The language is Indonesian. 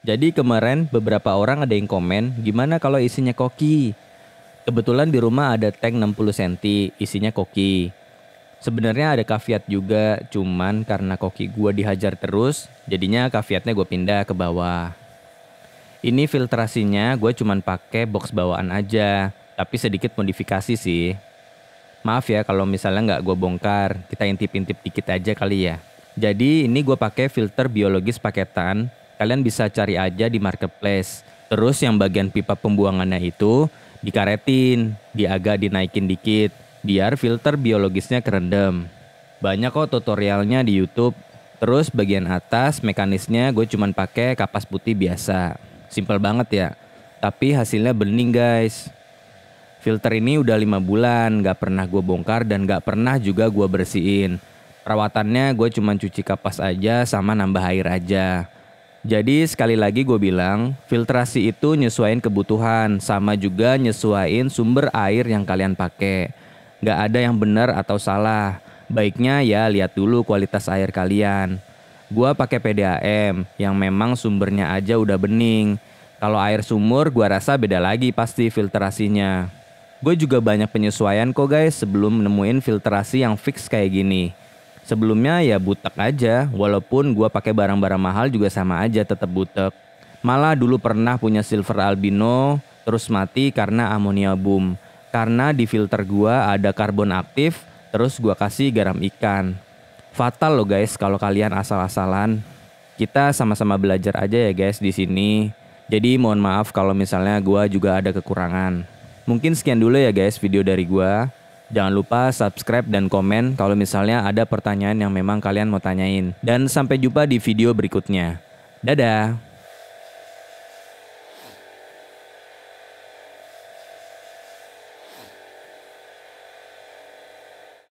Jadi kemarin beberapa orang ada yang komen, gimana kalau isinya koki? Kebetulan di rumah ada tank 60 cm, isinya koki. Sebenarnya ada kaviat juga, cuman karena koki gua dihajar terus, jadinya kaviatnya gue pindah ke bawah. Ini filtrasinya gue cuman pakai box bawaan aja, tapi sedikit modifikasi sih. Maaf ya kalau misalnya nggak gue bongkar, kita intip-intip dikit aja kali ya. Jadi ini gue pakai filter biologis paketan kalian bisa cari aja di marketplace. Terus yang bagian pipa pembuangannya itu dikaretin, diagak dinaikin dikit, biar filter biologisnya kerendam. Banyak kok tutorialnya di YouTube. Terus bagian atas mekanisnya gue cuman pakai kapas putih biasa. Simple banget ya. Tapi hasilnya bening guys. Filter ini udah lima bulan, gak pernah gue bongkar dan gak pernah juga gue bersihin. Perawatannya gue cuman cuci kapas aja sama nambah air aja. Jadi sekali lagi gue bilang, filtrasi itu nyesuaiin kebutuhan, sama juga nyesuaiin sumber air yang kalian pakai. Gak ada yang benar atau salah. Baiknya ya lihat dulu kualitas air kalian. Gua pakai PDAM yang memang sumbernya aja udah bening. Kalau air sumur gua rasa beda lagi pasti filtrasinya. Gue juga banyak penyesuaian kok guys sebelum nemuin filtrasi yang fix kayak gini. Sebelumnya ya butek aja, walaupun gua pakai barang-barang mahal juga sama aja tetap butek. Malah dulu pernah punya silver albino, terus mati karena amonia boom. Karena di filter gua ada karbon aktif, terus gua kasih garam ikan. Fatal loh guys kalau kalian asal-asalan. Kita sama-sama belajar aja ya guys di sini. Jadi mohon maaf kalau misalnya gua juga ada kekurangan. Mungkin sekian dulu ya guys video dari gua. Jangan lupa subscribe dan komen kalau misalnya ada pertanyaan yang memang kalian mau tanyain. Dan sampai jumpa di video berikutnya. Dadah!